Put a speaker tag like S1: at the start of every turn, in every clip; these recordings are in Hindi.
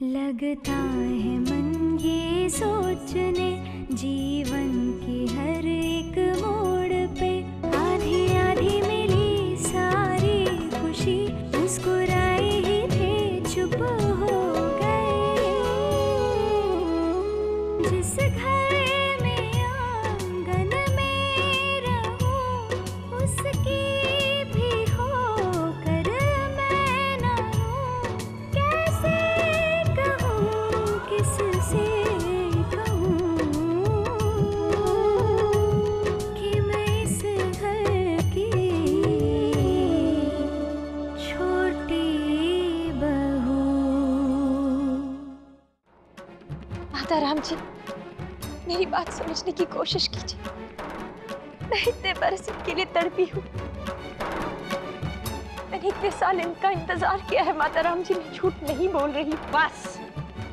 S1: लगता है मन ये सोचने जीवन की हर
S2: राम जी। मेरी बात समझने की कोशिश कीजिए। मैं इतने बरस के लिए तड़पी हूँ। मैंने इतने साल इनका इंतज़ार किया है माता राम जी मैं झूठ नहीं बोल रही।
S3: बस।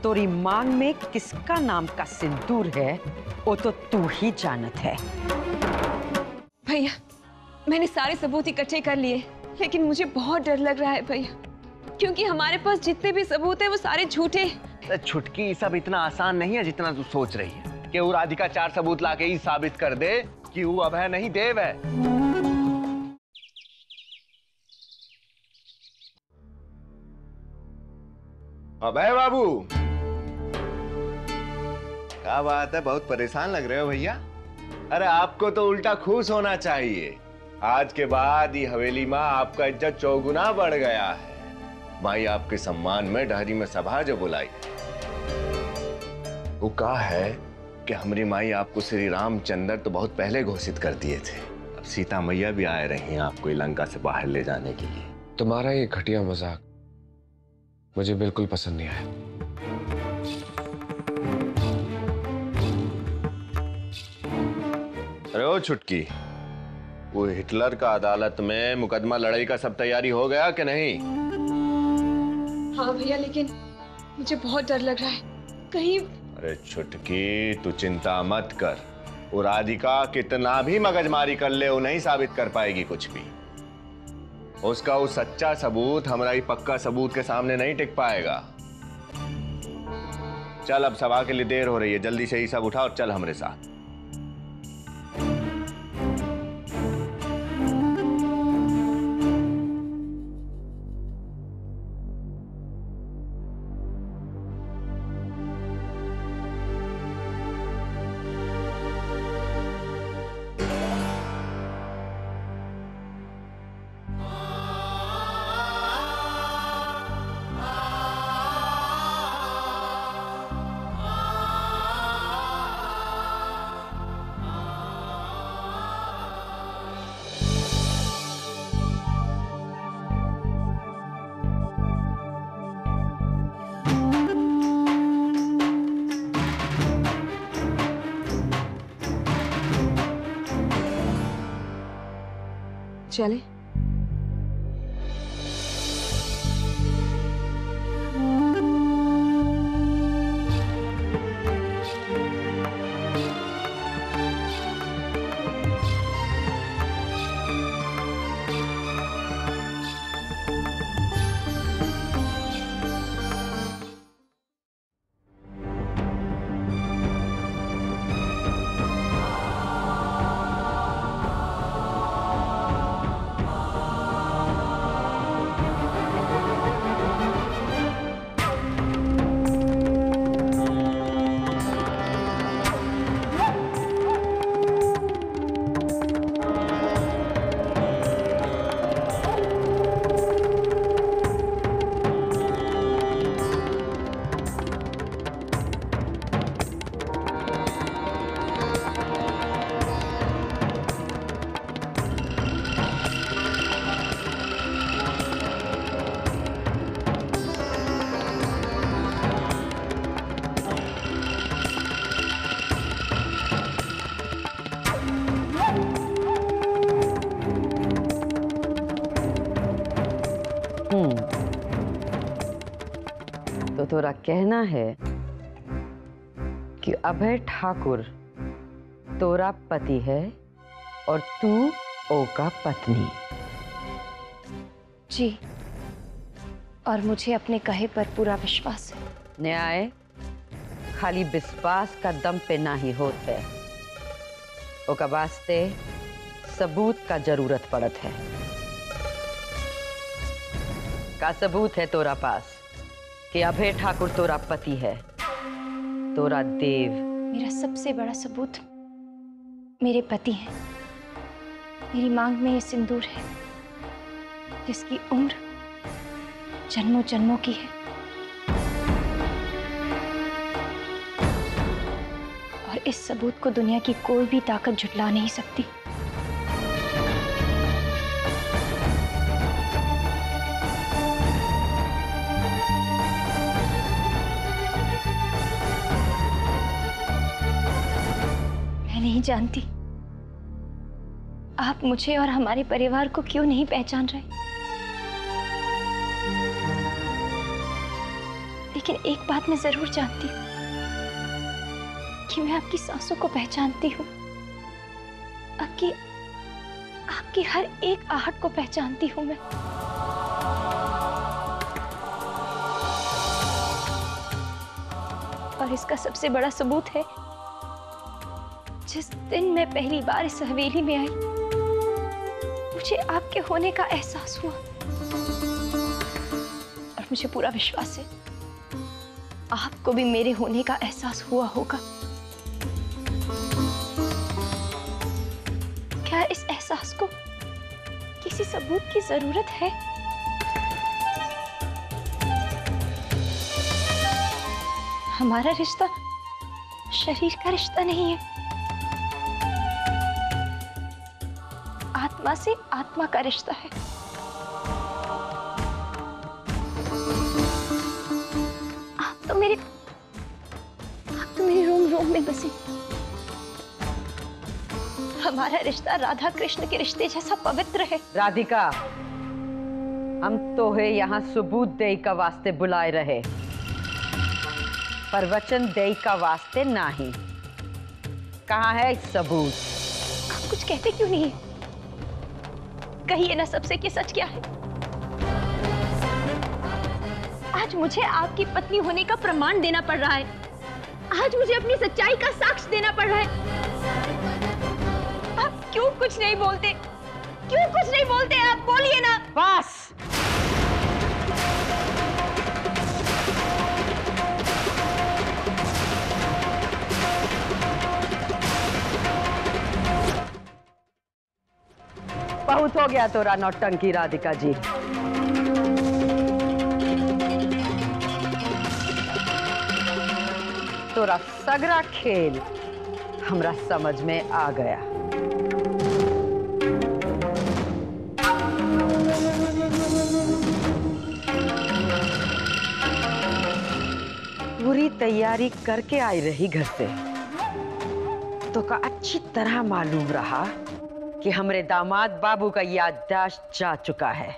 S3: तोरी मांग में किसका नाम का सिंदूर है वो तो तू ही जानत है।
S2: भैया मैंने सारे सबूत इकट्ठे कर लिए लेकिन मुझे बहुत डर लग रहा है भैया। क्योंकि हमारे पास जितने भी सबूत है वो सारे झूठे हैं।
S4: छुटकी सब इतना आसान नहीं है जितना तू सोच रही है। कि वो राधिका चार सबूत लाके ही साबित कर दे कि वो अभय नहीं, देव है। अभय बाबू। क्या बात है, बहुत परेशान लग रहे हो भैया। अरे आपको तो उल्टा खुश होना चाहिए। आज के बाद ये हवेली माँ आपका इज़्ज़त चौगुना बढ़ गया है। माई आपके सम्मान में डहरी में सभा जो बुलाई। वो कहा है कि हमारी माई आपको श्री रामचंद्र तो बहुत पहले घोषित कर दिए थे। अब सीता मैया भी आए रही हैं आपको लंका से बाहर ले जाने के लिए।
S5: तुम्हारा ये घटिया मज़ाक मुझे बिल्कुल पसंद नहीं आया।
S4: अरे ओ छुटकी वो हिटलर का अदालत में मुकदमा लड़ाई का सब तैयारी हो गया कि नहीं?
S2: हाँ भैया लेकिन मुझे बहुत डर लग रहा है। कहीं
S4: अरे छुटकी, तू चिंता मत कर। वो राधिका कितना भी मगजमारी कर ले, वो नहीं साबित कर पाएगी कुछ भी। उसका वो सच्चा सबूत, हमारा ही पक्का सबूत के सामने नहीं टिक पाएगा। चल, अब सभा के लिए देर हो रही है। जल्दी से ही सब उठा और चल हमारे साथ।
S2: चले।
S3: तोरा कहना है कि अभय ठाकुर तोरा पति है और तू ओका पत्नी।
S6: जी और मुझे अपने कहे पर पूरा विश्वास है।
S3: न्याय खाली विश्वास का दम पे ना ही होत है। ओका वास्ते सबूत का ज़रूरत पड़त है। का सबूत है तोरा पास? कि अभय ठाकुर तोरा पति है। तोरा देव।
S6: मेरा सबसे बड़ा सबूत मेरे पति हैं। मेरी मांग में ये सिंदूर है, जिसकी उम्र जन्मों जन्मों की है। और इस सबूत को दुनिया की कोई भी ताकत झुटला नहीं सकती। जानती। आप मुझे और हमारे परिवार को क्यों नहीं पहचान रहे? लेकिन एक बात मैं ज़रूर जानती हूँ, कि मैं आपकी सांसों को पहचानती हूँ। आपकी आपकी हर एक आहट को पहचानती हूँ मैं। और इसका सबसे बड़ा सबूत है जिस दिन मैं पहली बार इस हवेली में आई, मुझे आपके होने का एहसास हुआ। और मुझे पूरा विश्वास है, आपको भी मेरे होने का एहसास हुआ होगा। क्या इस एहसास को किसी सबूत की ज़रूरत है? हमारा रिश्ता, शरीर का रिश्ता नहीं है। आत्मा से आत्मा का रिश्ता है। आप तो मेरे आप तो मेरे रोम रोम में बसे। हमारा रिश्ता राधा कृष्ण के रिश्ते जैसा पवित्र है।
S3: राधिका हम तो है यहाँ सबूत दे का वास्ते बुलाए रहे। पर वचन दे का वास्ते नहीं। कहाँ है सबूत?
S6: आप कुछ कहते क्यों नहीं कहिए ना सबसे कि सच क्या है? आज मुझे आपकी पत्नी होने का प्रमाण देना पड़ रहा है। आज मुझे अपनी सच्चाई का साक्ष्य देना पड़ रहा है। आप क्यों कुछ नहीं बोलते? क्यों कुछ नहीं बोलते आप? बोलिए ना।
S3: बस। बहुत हो गया तोरा नौटंकी, राधिका जी। तोरा सगरा खेल हमरा समझ में आ गया। पूरी तैयारी करके आई रही घर से। तो का अच्छी तरह मालूम रहा कि हमरे दामाद बाबू का याददाश्त जा चुका है।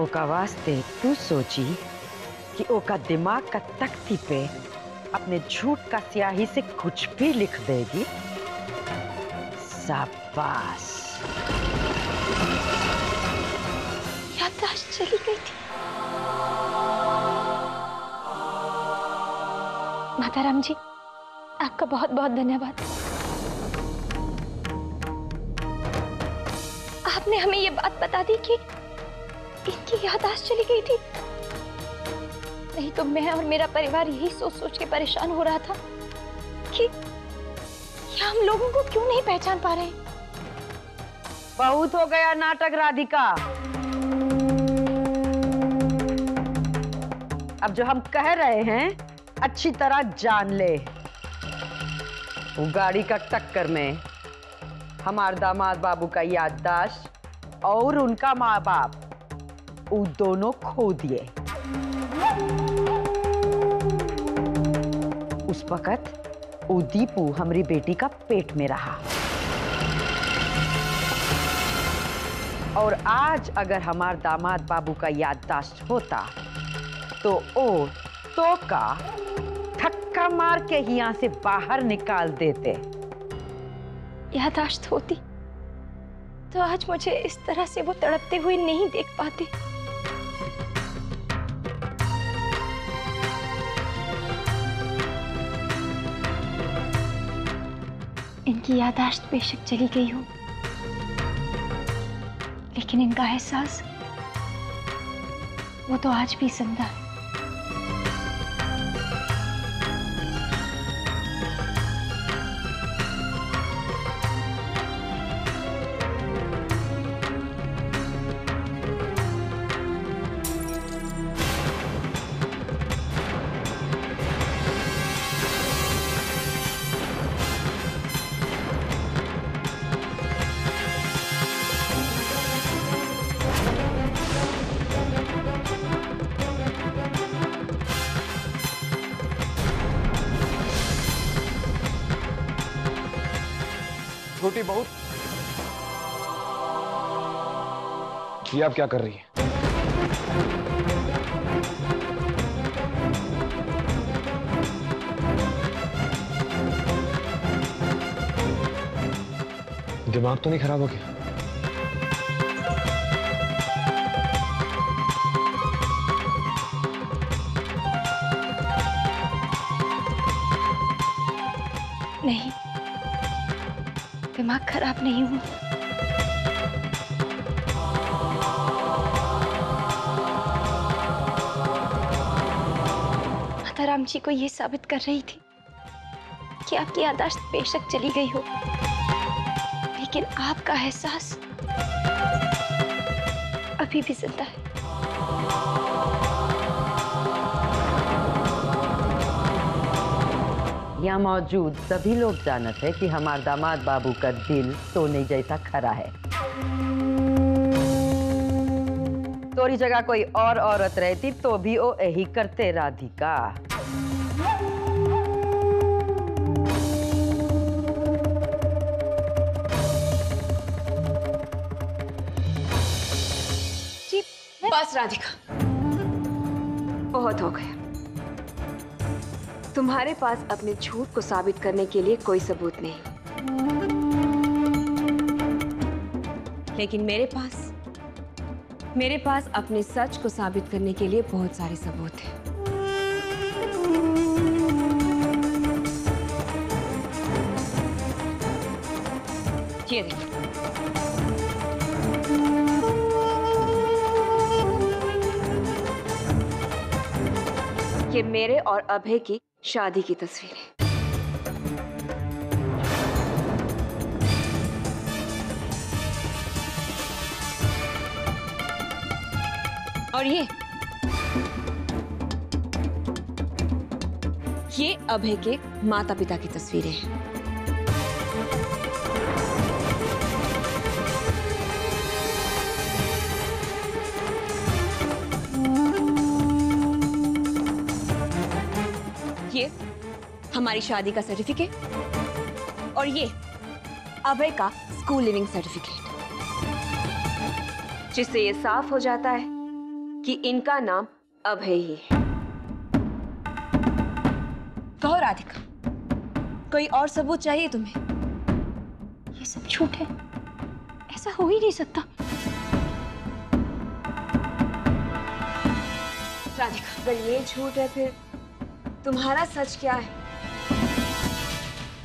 S3: ओका वास्ते तू सोची कि ओका दिमाग का तख्ती पे अपने झूठ का स्याही से कुछ भी लिख देगी? शाबाश।
S6: याददाश्त चली गई थी। माता राम जी, आपका बहुत बहुत धन्यवाद। आपने हमें ये बात बता दी कि इनकी याददाश्त चली गई थी। नहीं तो मैं और मेरा परिवार यही सोच सोच के परेशान हो रहा था कि हम लोगों को क्यों नहीं पहचान पा रहे
S3: बहुत हो गया नाटक, राधिका। अब जो हम कह रहे हैं, अच्छी तरह जान ले। वो गाड़ी का टक्कर में हमार दामाद बाबू का याददाश्त और उनका माँ बाप वो दोनों खो दिए। उस वक्त वो दीपू हमारी बेटी का पेट में रहा। और आज अगर हमार दामाद बाबू का याददाश्त होता तो ओ तो का धक्का मार के ही यहाँ से बाहर निकाल देते।
S6: यादाश्त होती। तो आज मुझे इस तरह से वो तड़पते हुए नहीं देख पाते। इनकी यादाश्त बेशक चली गई हो। लेकिन इनका एहसास, वो तो आज भी ज़िंदा है।
S5: छोटी बहू ये आप क्या कर रही है? दिमाग तो नहीं खराब हो गया?
S6: खराब नहीं हुआ माता राम जी को यह साबित कर रही थी कि आपकी यादाश्त बेशक चली गई हो, लेकिन आपका एहसास अभी भी ज़िंदा है।
S3: यहाँ मौजूद सभी लोग जानत है कि हमार दामाद बाबू का दिल सोने जैसा खरा है। तोरी जगह कोई और औरत रहती तो भी वो यही करते राधिका।
S2: बस राधिका। बहुत हो गया। तुम्हारे पास अपने झूठ को साबित करने के लिए कोई सबूत नहीं। लेकिन मेरे पास मेरे पास अपने सच को साबित करने के लिए बहुत सारे सबूत हैं। ये देखो। ये मेरे और अभय की शादी की तस्वीरें। और ये। ये अभय के माता पिता की तस्वीरें हैं। हमारी शादी का सर्टिफिकेट और ये अभय का स्कूल लिविंग सर्टिफिकेट जिससे ये साफ़ हो जाता है कि इनका नाम अभय ही है। कहो राधिका कोई और सबूत चाहिए तुम्हें?
S6: ये सब झूठ है। ऐसा हो ही नहीं सकता।
S2: राधिका अगर ये झूठ है फिर तुम्हारा सच क्या है?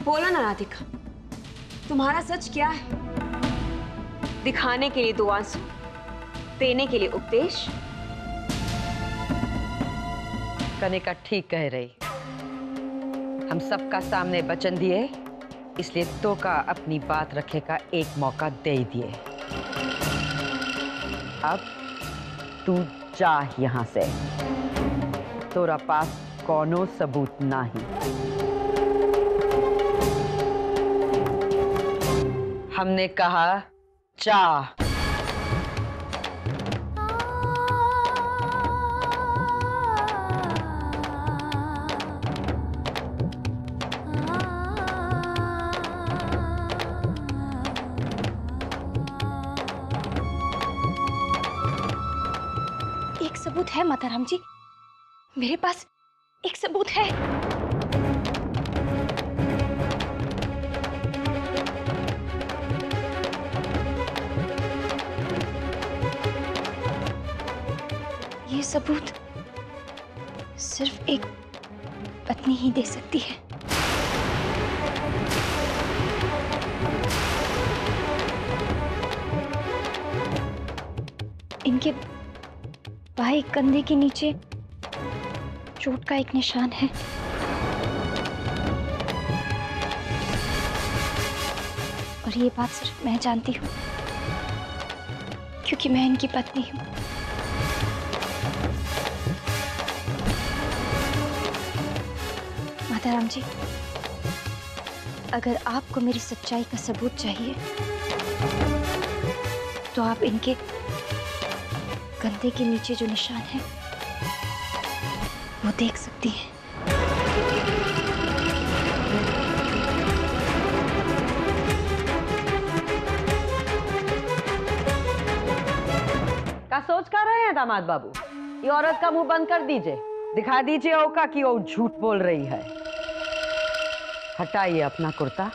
S2: बोलो ना राधिका, तुम्हारा सच क्या है? दिखाने के लिए दो आँसू, देने के लिए उपदेश।
S3: कनिका ठीक कह रही। हम सबका सामने वचन दिए, इसलिए तो का अपनी बात रखे का एक मौका दे दिए। अब तू जा यहाँ से। तोरा पास कोनो सबूत नहीं। हमने कहा जा
S6: एक सबूत है माता राम जी। मेरे पास एक सबूत है। सबूत सिर्फ़ एक पत्नी ही दे सकती है। इनके बाएँ कंधे के नीचे चोट का एक निशान है। और ये बात सिर्फ़ मैं जानती हूँ, क्योंकि मैं इनकी पत्नी हूँ। माता राम जी, अगर आपको मेरी सच्चाई का सबूत चाहिए तो आप इनके कंधे के नीचे जो निशान है, वो देख सकती हैं।
S3: का सोच कर रहे हैं दामाद बाबू? ये औरत का मुँह बंद कर दीजिए। दिखा दीजिए ओका कि वो झूठ बोल रही है। हटाइए अपना कुर्ता।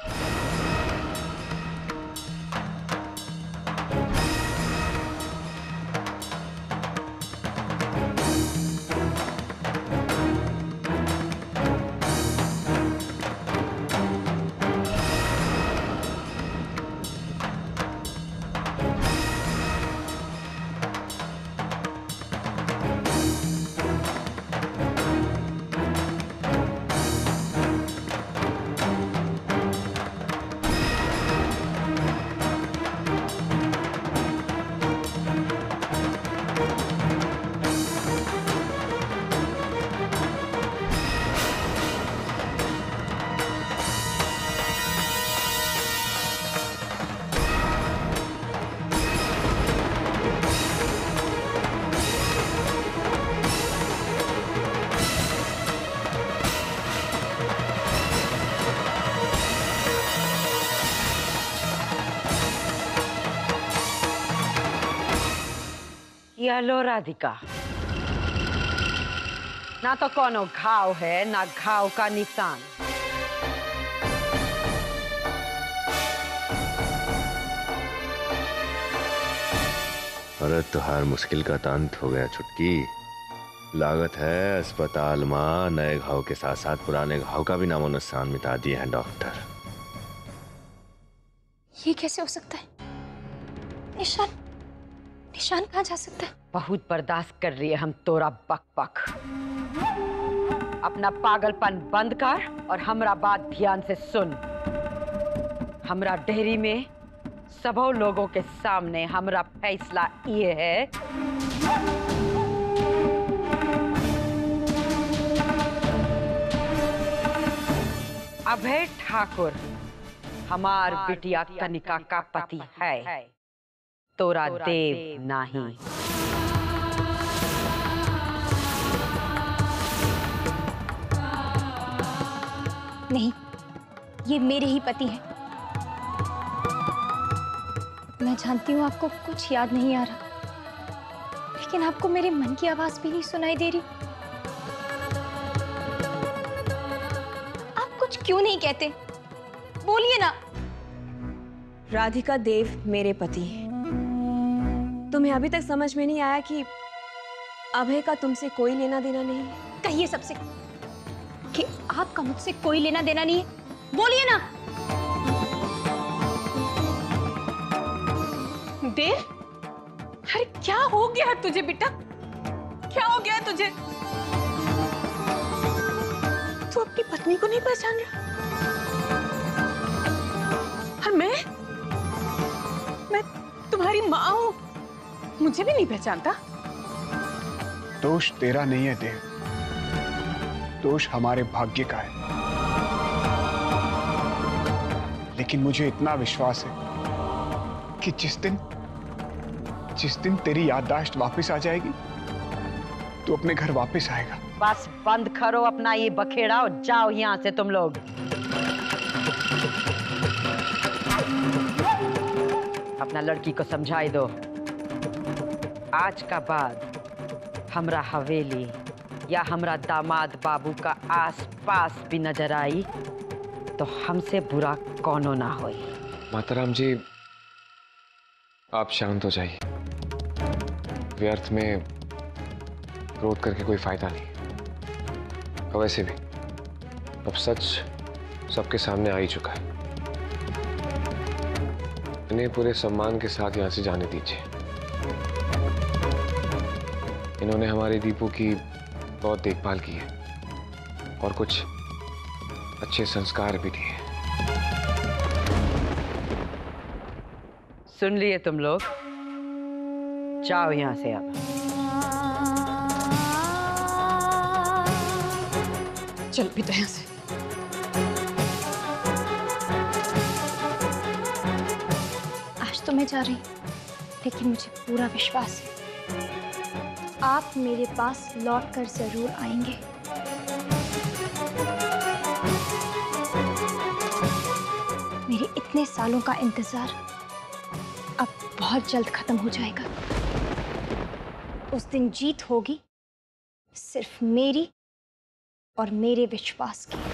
S3: ये लो राधिका ना तो कोनो घाव है ना घाव का निशान
S4: अरे तुहार मुश्किल का तो अंत हो गया छुटकी लागत है अस्पताल माँ नए घाव के साथ साथ पुराने घाव का भी नामो निशान मिटा दिए हैं डॉक्टर।
S6: ये कैसे हो सकता है? निशान। निशान कहाँ जा सकता है?
S3: बहुत बर्दाश्त कर रही है हम तोरा बक बक अपना पागलपन बंद कर और हमरा बात ध्यान से सुन। हमरा डेहरी में सबो लोगों के सामने हमरा फैसला ये है। अभय ठाकुर हमार बिटिया कनिका का पति है। तोरा देव नहीं।
S6: नहीं ये मेरे ही पति हैं। मैं जानती हूँ आपको कुछ याद नहीं आ रहा लेकिन आपको मेरे मन की आवाज़ भी नहीं सुनाई दे रही। आप कुछ क्यों नहीं कहते? बोलिए ना।
S2: राधिका देव मेरे पति हैं। तुम्हें अभी तक समझ में नहीं आया कि अभय का तुमसे कोई लेना देना नहीं
S6: कहिए सबसे कि आपका मुझसे कोई लेना देना नहीं है। बोलिए ना।
S2: देव अरे क्या हो गया तुझे बेटा? क्या हो गया तुझे? तू अपनी पत्नी को नहीं पहचान रहा? और मैं? मैं तुम्हारी माँ हूँ। मुझे भी नहीं पहचानता।
S7: दोष तेरा नहीं है देव। दोष हमारे भाग्य का है। लेकिन मुझे इतना विश्वास है कि जिस दिन जिस दिन तेरी याददाश्त वापस आ जाएगी तो अपने घर वापस आएगा।
S3: बस बंद करो अपना ये बखेड़ा और जाओ यहाँ से तुम लोग। अपना लड़की को समझाई दो। आज का बाद हमरा हवेली या हमरा दामाद बाबू का आस पास भी नज़र आई तो हमसे बुरा कौनो ना हो
S5: माताराम जी, आप शांत हो जाइए। व्यर्थ में क्रोध करके कोई फ़ायदा नहीं। और वैसे भी, अब सच सबके सामने आ ही चुका है। इन्हें पूरे सम्मान के साथ यहाँ से जाने दीजिए। इन्होंने हमारे दीपू की बहुत देखभाल की है और कुछ अच्छे संस्कार भी दिए
S3: सुन लिए तुम लोग? जाओ यहाँ से अब।
S2: चल भी यहाँ से।
S6: आज तो मैं जा रही हूँ लेकिन मुझे पूरा विश्वास है। आप मेरे पास लौट कर ज़रूर आएँगे। मेरे इतने सालों का इंतज़ार अब बहुत जल्द खत्म हो जाएगा। उस दिन जीत होगी सिर्फ़ मेरी और मेरे विश्वास की।